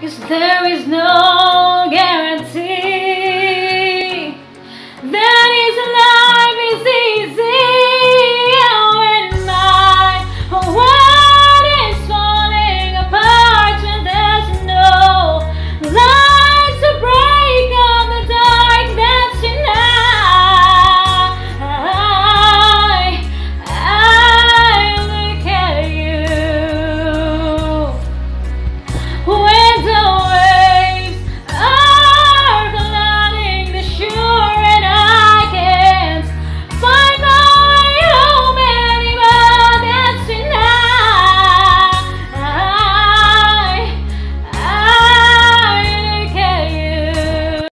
Cause there is no